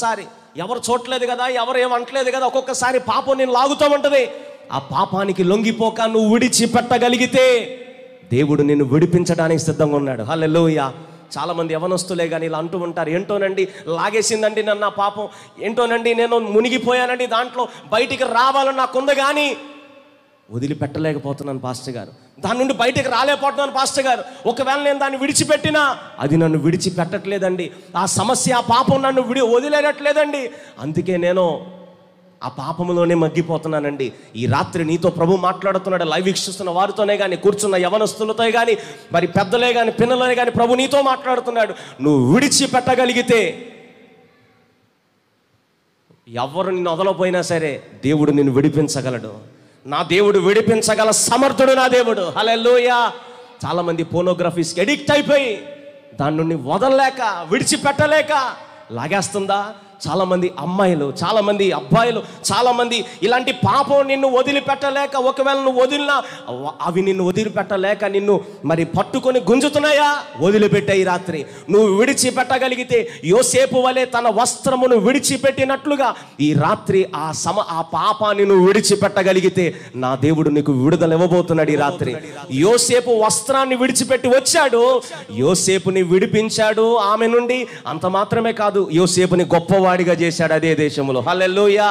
ఒక్కొక్కసారి ఎవరు చూడలేదు కదా ఎవరు ఏమంటలేదు కదా ఒక్కొక్కసారి పాపం నేను లాగుతూ ఉంటుంది. ఆ పాపానికి లొంగిపోక నువ్వు విడిచిపెట్టగలిగితే దేవుడు నిన్ను విడిపించడానికి సిద్ధంగా ఉన్నాడు. హల్లెలూయా. చాలా మంది యవనస్తులే కానీ ఇలా అంటూ ఉంటారు ఏంటోనండి లాగేసిందండి నన్ను నా పాపం. ఏంటోనండి నేను మునిగిపోయానండి దాంట్లో బయటికి రావాలని నాకుంది కానీ వదిలిపెట్టలేకపోతున్నాను పాస్టర్ గారు. దాని నుండి బయటకు రాలేకపోతున్నాను పాస్టర్ గారు. ఒకవేళ నేను దాన్ని విడిచిపెట్టినా అది నన్ను విడిచిపెట్టట్లేదండి. ఆ సమస్య ఆ పాపం నన్ను విడి వదిలేనట్లేదండి. అందుకే నేను ఆ పాపంలోనే మగ్గిపోతున్నానండి. ఈ రాత్రి నీతో ప్రభు మాట్లాడుతున్నాడు లైవ్ వీక్షిస్తున్న వారితోనే కానీ కూర్చున్న యవనస్తులతో కానీ మరి పెద్దలే కానీ పిల్లలే కానీ ప్రభు నీతో మాట్లాడుతున్నాడు. నువ్వు విడిచిపెట్టగలిగితే ఎవరు నిన్ను వదలపోయినా సరే దేవుడు నిన్ను విడిపించగలడు. నా దేవుడు విడిపించగల సమర్థుడు నా దేవుడు. హల్లెలూయా. చాలా మంది పోనోగ్రఫీస్కి ఎడిక్ట్ అయిపోయి దాని నుండి వదలలేక విడిచిపెట్టలేక లాగేస్తుందా? చాలామంది అమ్మాయిలు చాలామంది అబ్బాయిలు చాలామంది ఇలాంటి పాపం నిన్ను వదిలిపెట్టలేక ఒకవేళ నువ్వు వదిలినా అవి నిన్ను వదిలిపెట్టలేక నిన్ను మరి పట్టుకొని గుంజుతున్నాయా? వదిలిపెట్టే ఈ రాత్రి. నువ్వు విడిచిపెట్టగలిగితే యోసేపు వలె తన వస్త్రమును విడిచిపెట్టినట్లుగా ఈ రాత్రి ఆ సమ ఆ పాపాన్ని నువ్వు విడిచిపెట్టగలిగితే నా దేవుడు నీకు విడుదల ఇవ్వబోతున్నాడు ఈ రాత్రి. యోసేపు వస్త్రాన్ని విడిచిపెట్టి వచ్చాడు. యోసేపుని విడిపించాడు ఆమె నుండి. అంత మాత్రమే కాదు యోసేపుని గొప్పవాడిగా చేశాడు అదే దేశంలో. హల్లెలూయా.